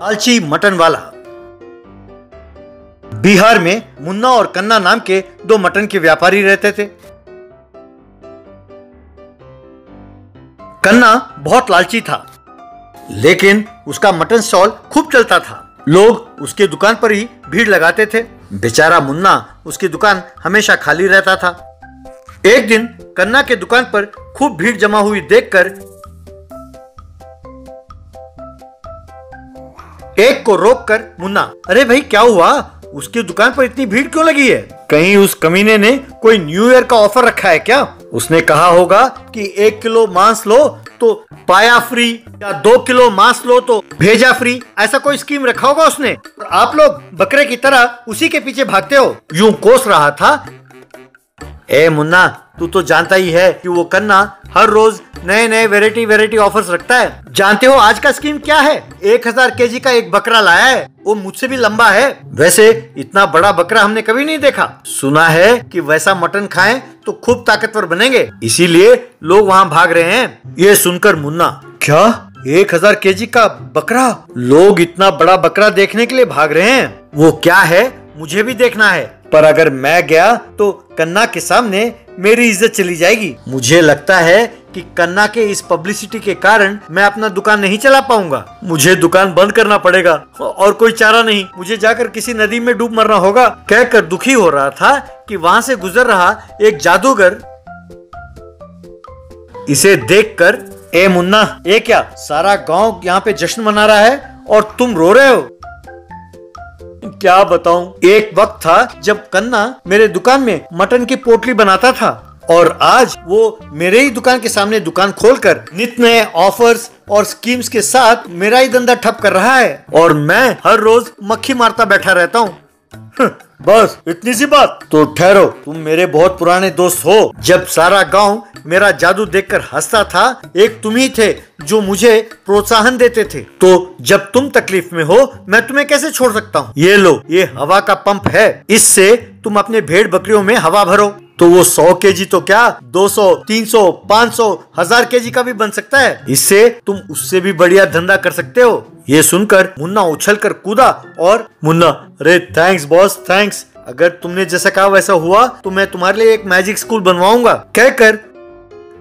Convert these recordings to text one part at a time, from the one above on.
लालची मटन वाला। बिहार में मुन्ना और कन्ना नाम के दो मटन के व्यापारी रहते थे। कन्ना बहुत लालची था, लेकिन उसका मटन स्टॉल खूब चलता था। लोग उसके दुकान पर ही भीड़ लगाते थे। बेचारा मुन्ना उसकी दुकान हमेशा खाली रहता था। एक दिन कन्ना के दुकान पर खूब भीड़ जमा हुई देखकर एक को रोककर मुन्ना, अरे भाई, क्या हुआ? उसकी दुकान पर इतनी भीड़ क्यों लगी है? कहीं उस कमीने ने कोई न्यू ईयर का ऑफ़र रखा है क्या? उसने कहा होगा कि एक किलो मांस लो तो पाया फ्री या दो किलो मांस लो तो भेजा फ्री। ऐसा कोई स्कीम रखा होगा उसने? और आप लोग बकरे की तरह उसी के पीछे भागते हो? यूँ कोस रहा था ए, मुन्ना, तू तो जानता ही है कि वो कन्ना हर रोज नए नए वेराइटी वेराइटी ऑफर्स रखता है। जानते हो आज का स्कीम क्या है? एक हज़ार के का एक बकरा लाया है। वो मुझसे भी लंबा है। वैसे, इतना बड़ा बकरा हमने कभी नहीं देखा। सुना है कि वैसा मटन खाएँ तो खूब ताकतवर बनेंगे। इसीलिए लोग वहाँ भाग रहे हैं। ये सुनकर मुन्ना, क्या? एक हज़ार के का बकरा? लोग इतना बड़ा बकरा देखने के लिए भाग रहे हैं। वो क्या है? मुझे भी देखना है। पर अगर मैं गया तो कन्ना के सामने मेरी इज़्ज़त चली जाएगी। मुझे लगता है कि कन्ना के इस पब्लिसिटी के कारण मैं अपना दुकान नहीं चला पाऊँगा। मुझे दुकान बंद करना पड़ेगा, और कोई चारा नहीं। मुझे जाकर किसी नदी में डूब मरना होगा। कहकर दुखी हो रहा था कि वहाँ से गुजर रहा एक जादूगर। इसे देखकर, ए मुन्ना, ये क्या, सारा गाँव यहाँ पे जश्न मना रहा है और तुम रो रहे हो? क्या बताऊँ? एक वक्त था जब कन्ना मेरे दुकान में मटन की पोटली बनाता था और आज वो मेरे ही दुकान के सामने दुकान खोलकर नित नए ऑफर्स और स्कीम्स के साथ मेरा ही धंधा ठप कर रहा है और मैं हर रोज मक्खी मारता बैठा रहता हूँ। बस, इतनी सी बात। तो ठहरो, तुम मेरे बहुत पुराने दोस्त हो। जब सारा गाँव मेरा जादू देखकर हंसता था, एक तुम ही थे जो मुझे प्रोत्साहन देते थे। तो जब तुम तकलीफ़ में हो, मैं तुम्हें कैसे छोड़ सकता हूँ? ये लो, ये हवा का पंप है। इससे तुम अपने भेड़ बकरियों में हवा भरो। तो वो सौ के जी तो क्या दो सौ, तीन सौ, पाँच सौ, हज़ार के का भी बन सकता है? इससे तुम उससे भी बढ़िया धंधा कर सकते हो। ये सुनकर मुन्ना उछल कर कूदा और, मुन्ना, अरे थैंक्स बॉस थैंक्स अगर तुमने जैसा कहा वैसा हुआ तो मैं तुम्हारे लिए एक मैजिक स्कूल बनवाऊँगा। कहकर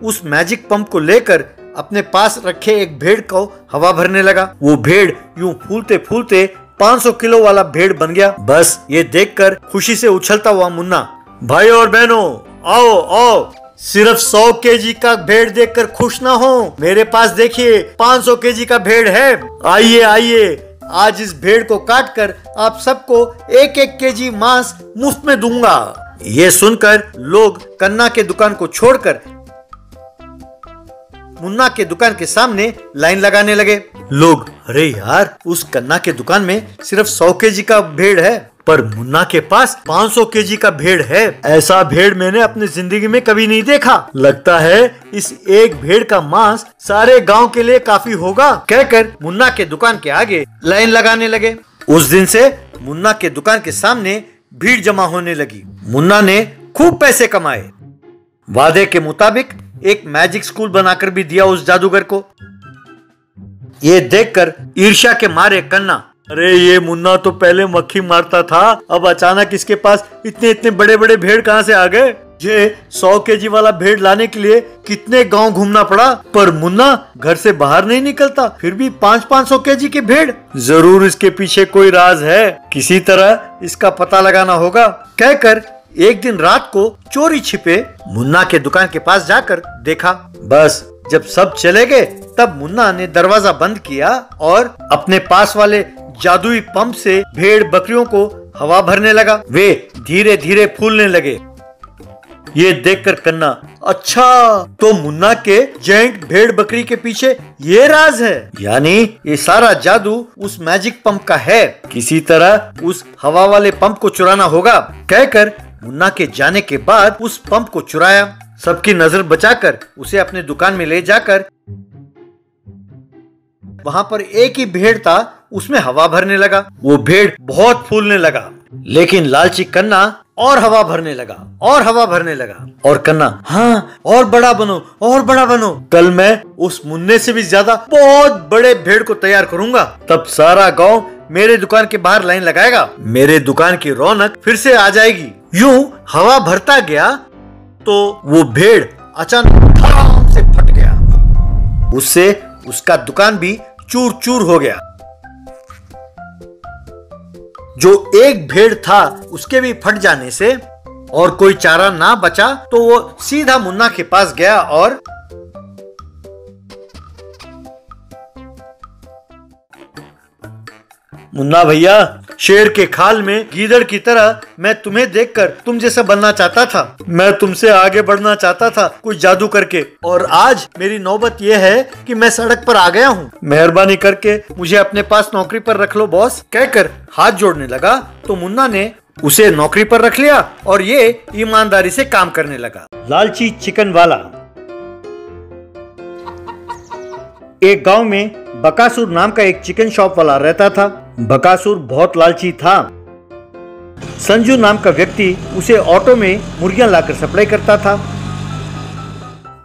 उस मैजिक पंप को लेकर अपने पास रखे एक भेड़ को हवा भरने लगा। वो भेड़ यूँ फूलते फूलते 500 किलो वाला भेड़ बन गया। बस ये देखकर खुशी से उछलता हुआ मुन्ना भाई और बहनों, आओ आओ। सिर्फ़ 100 केजी का भेड़ देखकर खुश ना हो। मेरे पास देखिए 500 केजी का भेड़ है। आइए आइए। आज इस भेड़ को काट कर आप सबको एक एक केजी मांस मुफ़्त में दूँगा। ये सुनकर लोग कन्ना के दुकान को छोड़कर मुन्ना के दुकान के सामने लाइन लगाने लगे। लोग, अरे यार, उस कन्ना के दुकान में सिर्फ़ सौ के का भेड़ है, पर मुन्ना के पास 500 केजी का भेड़ है। ऐसा भेड़ मैंने अपनी ज़िंदगी में कभी नहीं देखा। लगता है इस एक भेड़ का मांस सारे गाँव के लिए काफ़ी होगा। कहकर मुन्ना के दुकान के आगे लाइन लगाने लगे। उस दिन से मुन्ना के दुकान के सामने भीड़ जमा होने लगी। मुन्ना ने खूब पैसे कमाए। वादे के मुताबिक एक मैजिक स्कूल बनाकर भी दिया उस जादूगर को। ये देखकर ईर्ष्या के मारे कन्ना, अरे, ये मुन्ना तो पहले मक्खी मारता था, अब अचानक इसके पास इतने इतने बड़े बड़े भेड़ कहाँ से आ गए? ये सौ के जी वाला भेड़ लाने के लिए कितने गाँव घूमना पड़ा? पर मुन्ना घर से बाहर नहीं निकलता, फिर भी पाँच पाँच सौ के जी के भेड़। ज़रूर इसके पीछे कोई राज है, किसी तरह इसका पता लगाना होगा। कहकर एक दिन रात को चोरी छिपे मुन्ना के दुकान के पास जाकर देखा। बस, जब सब चले गए, तब मुन्ना ने दरवाज़ा बंद किया और अपने पास वाले जादुई पंप से भेड़ बकरियों को हवा भरने लगा। वे धीरे धीरे फूलने लगे। ये देखकर कन्ना अच्छा तो मुन्ना के जैंट भेड़ बकरी के पीछे ये राज है? यानी ये सारा जादू उस मैजिक पंप का है। किसी तरह उस हवा वाले पंप को चुराना होगा। कहकर मुन्ना के जाने के बाद उस पंप को चुराया। सबकी नज़र बचाकर उसे अपने दुकान में ले जाकर वहाँ पर एक ही भेड़ था, उसमें हवा भरने लगा। वो भेड़ बहुत फूलने लगा, लेकिन लालची कन्ना और हवा भरने लगा, और हवा भरने लगा। और कन्ना हाँ और बड़ा बनो, और बड़ा बनो। कल मैं उस मुन्ने से भी ज़्यादा बहुत बड़े भेड़ को तैयार करूँगा। तब सारा गाँव मेरे दुकान के बाहर लाइन लगाएगा। मेरे दुकान की रौनक फिर से आ जाएगी। यूँ हवा भरता गया तो वो भेड़ अचानक से फट गया। उससे उसका दुकान भी चूर चूर हो गया। जो एक भेड़ था, उसके भी फट जाने से और कोई चारा ना बचा तो वो सीधा मुन्ना के पास गया और मुन्ना भैया शेर के खाल में गीदड़ की तरह मैं तुम्हें देखकर तुम जैसा बनना चाहता था। मैं तुमसे आगे बढ़ना चाहता था कुछ जादू करके। और आज मेरी नौबत यह है कि मैं सड़क पर आ गया हूँ। मेहरबानी करके मुझे अपने पास नौकरी पर रख लो, बॉस। कहकर हाथ जोड़ने लगा तो मुन्ना ने उसे नौकरी पर रख लिया और ये ईमानदारी से काम करने लगा। लालची चिकन वाला। एक गाँव में बकासुर नाम का एक चिकन शॉप वाला रहता था। बकासुर बहुत लालची था। संजू नाम का व्यक्ति उसे ऑटो में मुर्गियाँ लाकर सप्लाई करता था।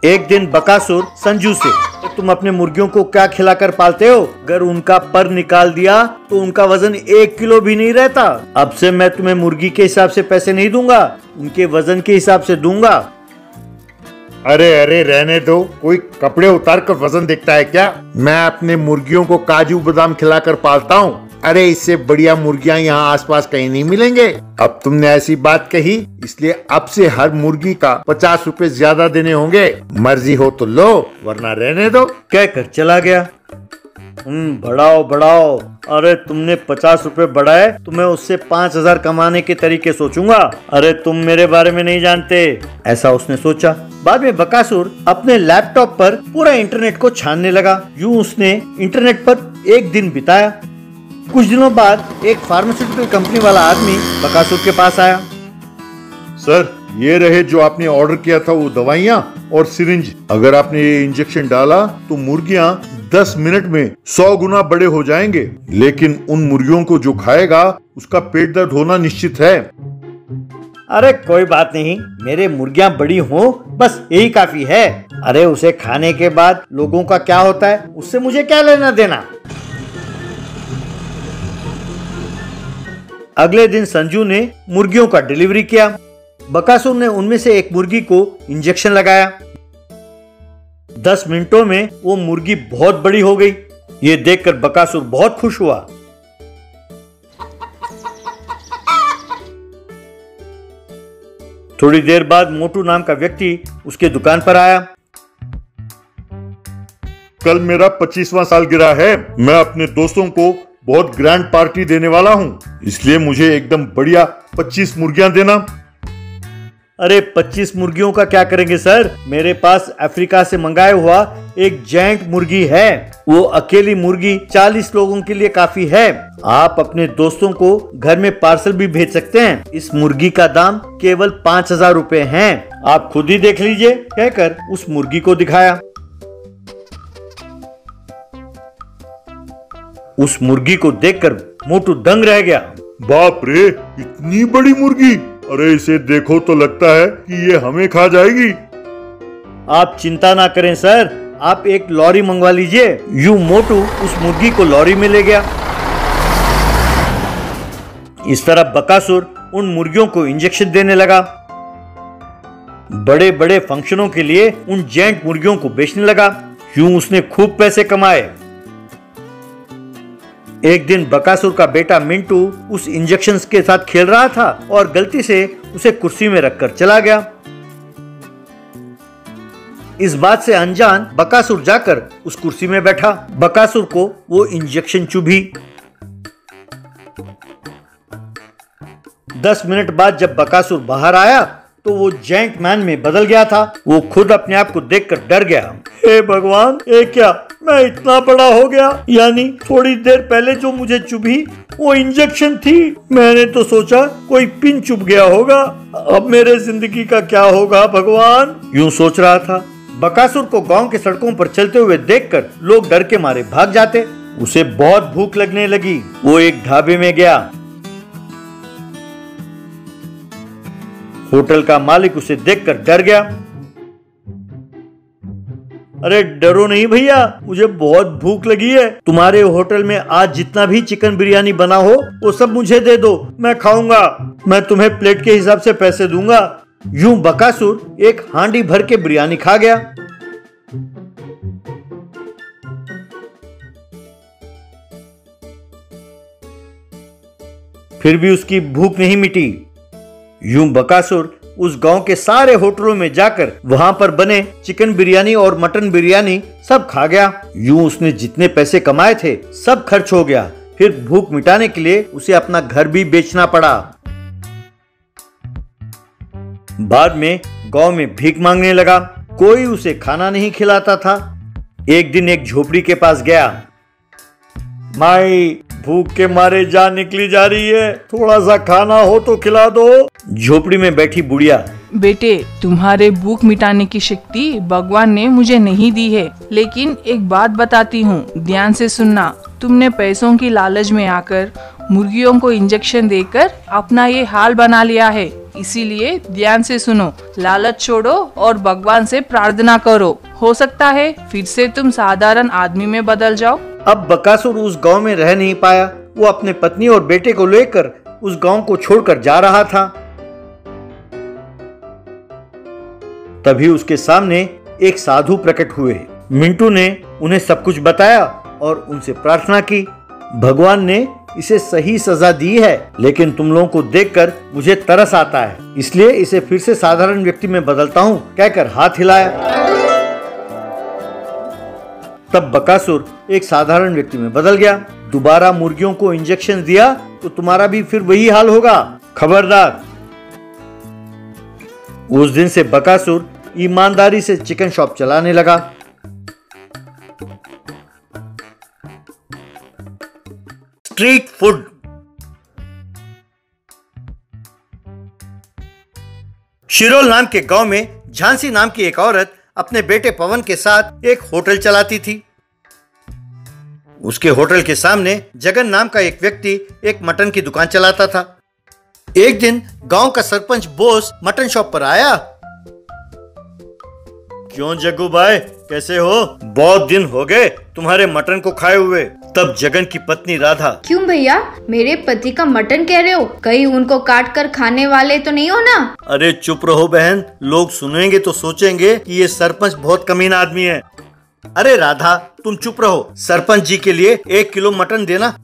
एक दिन बकासुर संजू से तुम अपने मुर्गियों को क्या खिलाकर पालते हो? अगर उनका पर निकाल दिया तो उनका वज़न एक किलो भी नहीं रहता। अब से मैं तुम्हें मुर्गी के हिसाब से पैसे नहीं दूँगा, उनके वज़न के हिसाब से दूँगा। अरे अरे, रहने दो। कोई कपड़े उतार कर वज़न देखता है क्या? मैं अपने मुर्गियों को काजू बादाम खिलाकर पालता हूँ। अरे, इससे बढ़िया मुर्गियाँ यहाँ आसपास कहीं नहीं मिलेंगे। अब तुमने ऐसी बात कही, इसलिए अब से हर मुर्गी का पचास रूपए ज़्यादा देने होंगे। मर्ज़ी हो तो लो, वरना रहने दो। कहकर चला गया? हम्म बढ़ाओ बढ़ाओ। अरे, तुमने पचास रुपए बढ़ाए तो मैं उससे पाँच हज़ार कमाने के तरीके सोचूँगा। अरे, तुम मेरे बारे में नहीं जानते। ऐसा उसने सोचा। बाद में बकासुर अपने लैपटॉप पर पूरा इंटरनेट को छानने लगा। यूँ उसने इंटरनेट पर एक दिन बिताया। कुछ दिनों बाद एक फार्मास्यूटिकल कंपनी वाला आदमी बकासुर के पास आया। सर ये रहे जो आपने ऑर्डर किया था वो दवाइयाँ और सिरिंज अगर आपने ये इंजेक्शन डाला तो मुर्गियाँ 10 मिनट में 100 गुना बड़े हो जाएँगे। लेकिन उन मुर्गियों को जो खाएगा उसका पेट दर्द होना निश्चित है। अरे कोई बात नहीं। मेरे मुर्गियाँ बड़ी हो बस यही काफ़ी है। अरे उसे खाने के बाद लोगों का क्या होता है? उससे मुझे क्या लेना देना? अगले दिन संजू ने मुर्गियों का डिलीवरी किया। बकासुर ने उनमें से एक मुर्गी को इंजेक्शन लगाया। दस मिनटों में वो मुर्गी बहुत बड़ी हो गई। ये देखकर बकासुर बहुत खुश हुआ। थोड़ी देर बाद मोटू नाम का व्यक्ति उसके दुकान पर आया। कल मेरा पच्चीसवां साल गिरा है। मैं अपने दोस्तों को बहुत ग्रैंड पार्टी देने वाला हूँ। इसलिए मुझे एकदम बढ़िया पच्चीस मुर्गियाँ देना। अरे 25 मुर्गियों का क्या करेंगे, सर? मेरे पास अफ्रीका से मंगाया हुआ एक जैंट मुर्गी है। वो अकेली मुर्गी 40 लोगों के लिए काफ़ी है। आप अपने दोस्तों को घर में पार्सल भी भेज सकते हैं। इस मुर्गी का दाम केवल पाँच हज़ार रूपए है। आप खुद ही देख लीजिए। कहकर उस मुर्गी को दिखाया। उस मुर्गी को देखकर मोटू दंग रह गया। बाप रे इतनी बड़ी मुर्गी। अरे इसे देखो तो लगता है कि ये हमें खा जाएगी। आप चिंता ना करें सर। आप एक लॉरी मंगवा लीजिए। यू मोटू उस मुर्गी को लॉरी में ले गया। इस तरह बकासुर उन मुर्गियों को इंजेक्शन देने लगा। बड़े बड़े फंक्शनों के लिए उन जेंट मुर्गियों को बेचने लगा। यूँ उसने खूब पैसे कमाए। एक दिन बकासुर का बेटा मिंटू उस इंजेक्शन के साथ खेल रहा था और गलती से उसे कुर्सी में रखकर चला गया। इस बात से अनजान बकासुर जाकर उस कुर्सी में बैठा। बकासुर को वो इंजेक्शन चुभी। दस मिनट बाद जब बकासुर बाहर आया तो वो जेंट मैन में बदल गया था। वो खुद अपने आप को देखकर डर गया। हे भगवान, ये क्या? मैं इतना बड़ा हो गया? यानी थोड़ी देर पहले जो मुझे चुभी, वो इंजेक्शन थी। मैंने तो सोचा, कोई पिन चुभ गया होगा। अब मेरे ज़िंदगी का क्या होगा भगवान? यूँ सोच रहा था। बकासुर को गाँव के सड़कों पर चलते हुए देखकर लोग डर के मारे भाग जाते। उसे बहुत भूख लगने लगी। वो एक ढाबे में गया। होटल का मालिक उसे देखकर डर गया। अरे, डरो नहीं भैया, मुझे बहुत भूख लगी है। तुम्हारे होटल में आज जितना भी चिकन बिरयानी बना हो, वो सब मुझे दे दो, मैं खाऊँगा। मैं तुम्हें प्लेट के हिसाब से पैसे दूँगा। यूँ बकासुर एक हांडी भर के बिरयानी खा गया। फिर भी उसकी भूख नहीं मिटी। यूँ बकासुर उस गाँव के सारे होटलों में जाकर वहाँ पर बने चिकन बिरयानी और मटन बिरयानी सब खा गया। यूँ उसने जितने पैसे कमाए थे, सब खर्च हो गया। फिर भूख मिटाने के लिए उसे अपना घर भी बेचना पड़ा। बाद में गाँव में भीख मांगने लगा। कोई उसे खाना नहीं खिलाता था। एक दिन एक झोपड़ी के पास गया। माई भूख के मारे जान निकली जा रही है। थोड़ा सा खाना हो तो खिला दो। झोपड़ी में बैठी बुढ़िया। बेटे, तुम्हारे भूख मिटाने की शक्ति भगवान ने मुझे नहीं दी है। लेकिन एक बात बताती हूँ, ध्यान से सुनना। तुमने पैसों की लालच में आकर मुर्गियों को इंजेक्शन देकर अपना ये हाल बना लिया है। इसीलिए ध्यान से सुनो, लालच छोड़ो और भगवान से प्रार्थना करो। हो सकता है फिर से तुम साधारण आदमी में बदल जाओ। अब बकासुर उस गाँव में रह नहीं पाया। वो अपने पत्नी और बेटे को लेकर उस गाँव को छोड़कर जा रहा था। तभी उसके सामने एक साधु प्रकट हुए। मिंटू ने उन्हें सब कुछ बताया और उनसे प्रार्थना की। भगवान ने इसे सही सजा दी है, लेकिन तुम लोगों को देखकर मुझे तरस आता है। इसलिए इसे फिर से साधारण व्यक्ति में बदलता हूँ, कहकर हाथ हिलाया। तब बकासुर एक साधारण व्यक्ति में बदल गया। दोबारा मुर्गियों को इंजेक्शन दिया तो तुम्हारा भी फिर वही हाल होगा। खबरदार। उस दिन से बकासुर ईमानदारी से चिकन शॉप चलाने लगा। स्ट्रीट फ़ूड शिरोल नाम के गाँव में, झांसी नाम की एक औरत अपने बेटे पवन के साथ एक होटल चलाती थी। उसके होटल के सामने जगन नाम का एक व्यक्ति एक मटन की दुकान चलाता था। एक दिन गाँव का सरपंच बोस मटन शॉप पर आया। क्यों जग्गू भाई, कैसे हो? बहुत दिन हो गए तुम्हारे मटन को खाए हुए। तब जगन की पत्नी राधा। क्यों भैया? मेरे पति का मटन कह रहे हो? कहीं उनको काट कर खाने वाले तो नहीं हो ना? अरे चुप रहो बहन लोग सुनेंगे तो सोचेंगे कि ये सरपंच बहुत कमीन आदमी है। अरे राधा तुम चुप रहो। सरपंच जी के लिए एक किलो मटन देना।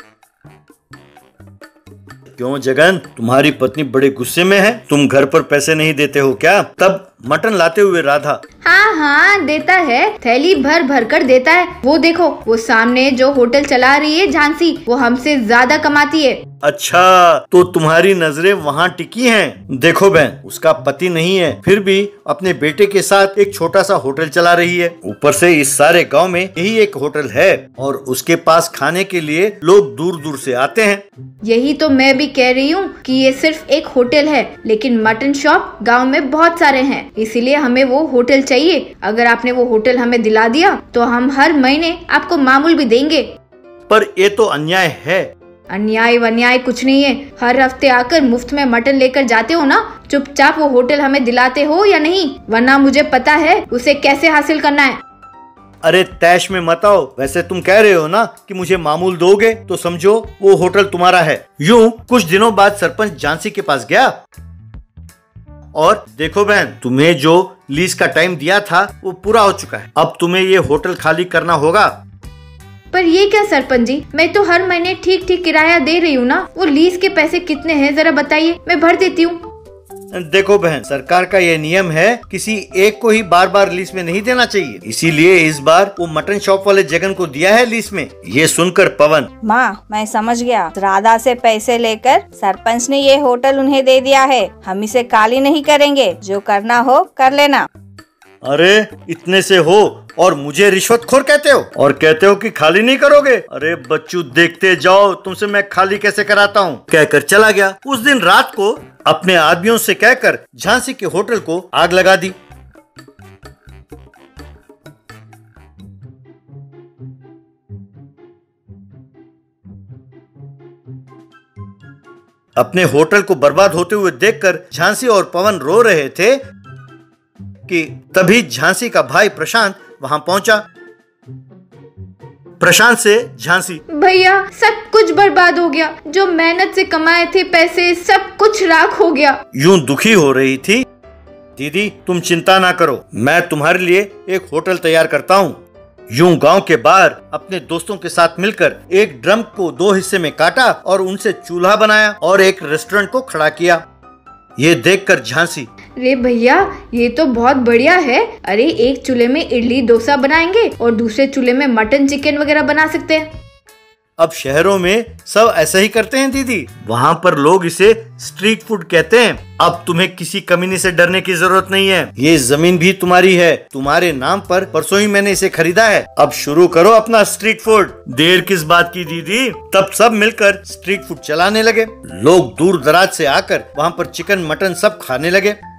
क्यों जगन तुम्हारी पत्नी बड़े गुस्से में है। तुम घर पर पैसे नहीं देते हो क्या? तब मटन लाते हुए राधा। हाँ हाँ देता है। थैली भर भर कर देता है। वो देखो वो सामने जो होटल चला रही है झांसी वो हमसे ज़्यादा कमाती है। अच्छा तो तुम्हारी नज़रें वहाँ टिकी हैं? देखो बहन उसका पति नहीं है फिर भी अपने बेटे के साथ एक छोटा सा होटल चला रही है। ऊपर से इस सारे गाँव में यही एक होटल है और उसके पास खाने के लिए लोग दूर दूर से आते हैं। यही तो मैं भी कह रही हूँ कि ये सिर्फ़ एक होटल है लेकिन मटन शॉप गाँव में बहुत सारे हैं। इसीलिए हमें वो होटल चाहिए। अगर आपने वो होटल हमें दिला दिया तो हम हर महीने आपको मामूल भी देंगे। पर ये तो अन्याय है। अन्याय वन्याय कुछ नहीं है। हर हफ़्ते आकर मुफ़्त में मटन लेकर जाते हो ना? चुपचाप वो होटल हमें दिलाते हो या नहीं? वरना मुझे पता है उसे कैसे हासिल करना है। अरे तैश में मत आओ। वैसे तुम कह रहे हो ना कि मुझे मामूल दोगे तो समझो वो होटल तुम्हारा है। यूँ कुछ दिनों बाद सरपंच झांसी के पास गया। और देखो बहन, तुम्हें जो लीज का टाइम दिया था, वो पूरा हो चुका है। अब तुम्हें ये होटल खाली करना होगा। पर ये क्या सरपंच जी? मैं तो हर महीने ठीक ठीक किराया दे रही हूँ ना। वो लीज के पैसे कितने हैं, जरा बताइए। मैं भर देती हूँ। देखो बहन, सरकार का ये नियम है, किसी एक को ही बार बार लीज में नहीं देना चाहिए। इसीलिए इस बार वो मटन शॉप वाले जगन को दिया है लीज में। ये सुनकर पवन। माँ, मैं समझ गया। राधा से पैसे लेकर सरपंच ने ये होटल उन्हें दे दिया है। हम इसे काली नहीं करेंगे। जो करना हो, कर लेना। अरे, इतने से हो, और मुझे रिश्वतखोर कहते हो? और कहते हो कि खाली नहीं करोगे? अरे, बच्चू, देखते जाओ, तुमसे मैं खाली कैसे कराता हूँ? कहकर चला गया। उस दिन रात को अपने आदमियों से कहकर झांसी के होटल को आग लगा दी। अपने होटल को बर्बाद होते हुए देखकर झांसी और पवन रो रहे थे। कि तभी झांसी का भाई प्रशांत वहाँ पहुँचा। प्रशांत से झांसी भैया सब कुछ बर्बाद हो गया। जो मेहनत से कमाए थे पैसे सब कुछ राख हो गया। यूँ दुखी हो रही थी। दीदी तुम चिंता ना करो। मैं तुम्हारे लिए एक होटल तैयार करता हूँ। यूँ गाँव के बाहर अपने दोस्तों के साथ मिलकर एक ड्रम को दो हिस्से में काटा और उनसे चूल्हा बनाया और एक रेस्टोरेंट को खड़ा किया। ये देखकर झांसी रे भैया, ये तो बहुत बढ़िया है। अरे, एक चूल्हे में इडली, डोसा बनाएँगे और दूसरे चूल्हे में मटन चिकन वगैरह बना सकते हैं। अब शहरों में सब ऐसा ही करते हैं, दीदी। वहाँ पर लोग इसे स्ट्रीट फ़ूड कहते हैं। अब तुम्हें किसी कमीने से डरने की ज़रूरत नहीं है। ये ज़मीन भी तुम्हारी है। तुम्हारे नाम पर परसों ही मैंने इसे खरीदा है। अब शुरू करो अपना स्ट्रीट फ़ूड। देर किस बात की, दीदी? तब सब मिलकर स्ट्रीट फ़ूड चलाने लगे। लोग दूर दराज से आकर वहाँ पर चिकन, मटन सब खाने लगे।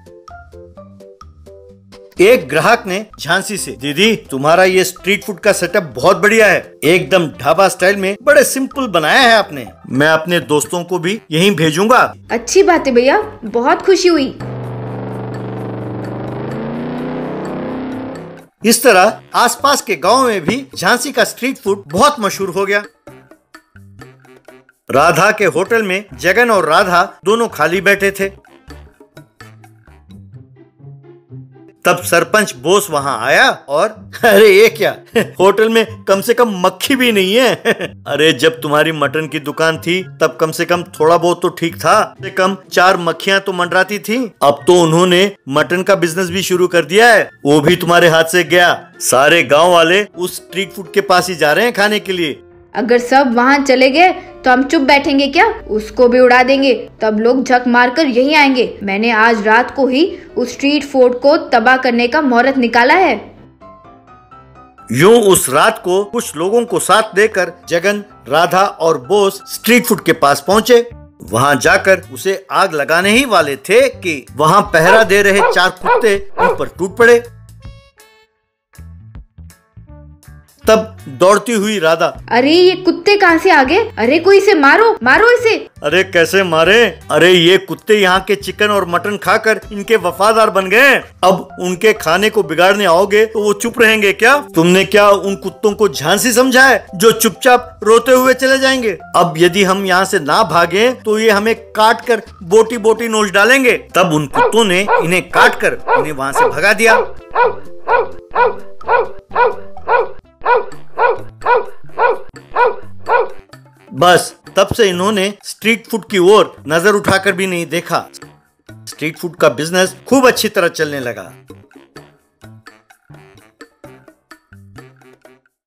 एक ग्राहक ने झांसी से दीदी तुम्हारा ये स्ट्रीट फ़ूड का सेटअप बहुत बढ़िया है। एकदम ढाबा स्टाइल में बड़े सिंपल बनाया है आपने। मैं अपने दोस्तों को भी यहीं भेजूँगा। अच्छी बात है भैया बहुत खुशी हुई। इस तरह आसपास के गाँव में भी झांसी का स्ट्रीट फ़ूड बहुत मशहूर हो गया। राधा के होटल में जगन और राधा दोनों खाली बैठे थे। तब सरपंच बोस वहाँ आया और, अरे ये क्या? होटल में कम से कम मक्खी भी नहीं है। अरे जब तुम्हारी मटन की दुकान थी, तब कम से कम थोड़ा बहुत तो ठीक था। से कम चार मक्खियाँ तो मंडराती थी। अब तो उन्होंने मटन का बिज़नेस भी शुरू कर दिया है। वो भी तुम्हारे हाथ से गया। सारे गाँव वाले उस स्ट्रीट फ़ूड के पास ही जा रहे हैं खाने के लिए। अगर सब वहाँ चले गए तो हम चुप बैठेंगे क्या? उसको भी उड़ा देंगे। तब लोग झक मारकर यहीं आएँगे। मैंने आज रात को ही उस स्ट्रीट फ़ूड को तबाह करने का मुहूर्त निकाला है। यूँ उस रात को कुछ लोगों को साथ देकर जगन, राधा और बोस स्ट्रीट फ़ूड के पास पहुँचे। वहाँ जाकर उसे आग लगाने ही वाले थे कि वहाँ पहरा दे रहे चार कुत्ते उन पर टूट पड़े। तब दौड़ती हुई राधा। अरे ये कुत्ते कहाँ से आ गए अरे कोई इसे मारो मारो इसे। अरे कैसे मारे? अरे ये कुत्ते यहाँ के चिकन और मटन खाकर इनके वफादार बन गए। अब उनके खाने को बिगाड़ने आओगे तो वो चुप रहेंगे क्या? तुमने क्या उन कुत्तों को झांसी समझा है जो चुपचाप रोते हुए चले जाएँगे? अब यदि हम यहाँ से ना भागे तो ये हमें काट कर बोटी बोटी नोच डालेंगे। तब उन कुत्तों ने इन्हें काट कर इन्हें वहाँ से भगा दिया। बस, तब से इन्होंने स्ट्रीट फ़ूड की ओर नज़र उठाकर भी नहीं देखा। स्ट्रीट फ़ूड का बिज़नेस खूब अच्छी तरह चलने लगा।